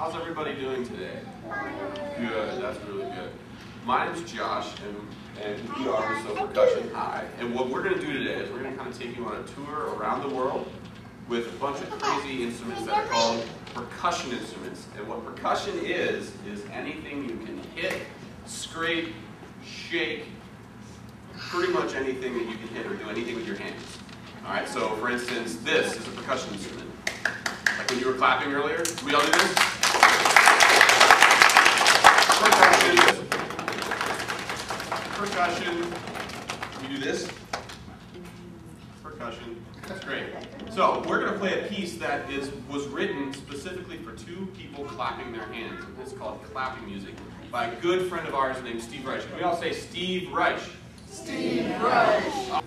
How's everybody doing today? Good, that's really good. My name's Josh, and, and we are Whistle Percussion High. And what we're going to do today is we're going to kind of take you on a tour around the world with a bunch of crazy instruments that are called percussion instruments. And what percussion is, is anything you can hit, scrape, shake, pretty much anything that you can hit or do anything with your hands. All right, so for instance, this is a percussion instrument. Like when you were clapping earlier, we all do this? Percussion. We do this. Percussion. That's great. So we're going to play a piece that is was written specifically for two people clapping their hands. It's called clapping music by a good friend of ours named Steve Reich. Can we all say Steve Reich? Steve Reich.